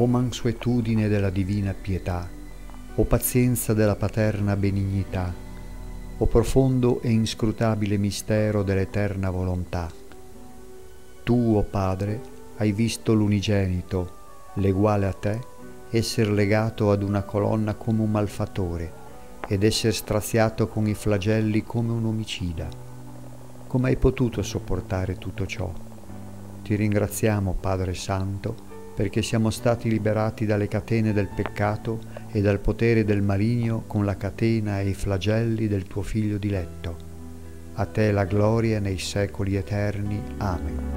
o mansuetudine della divina pietà, o pazienza della paterna benignità, o profondo e inscrutabile mistero dell'eterna volontà. Tu, o Padre, hai visto l'unigenito, l'eguale a te, essere legato ad una colonna come un malfattore ed essere straziato con i flagelli come un omicida. Come hai potuto sopportare tutto ciò? Ti ringraziamo, Padre Santo, perché siamo stati liberati dalle catene del peccato e dal potere del maligno con la catena e i flagelli del tuo Figlio diletto. A te la gloria nei secoli eterni. Amen.